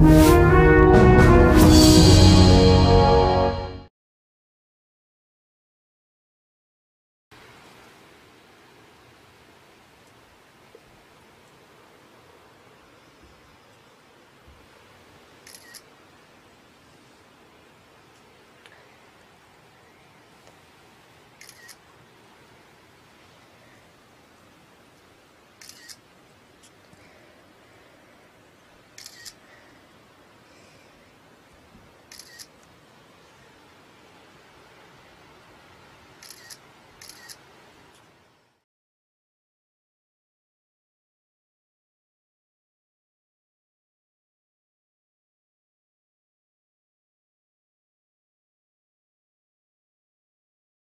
you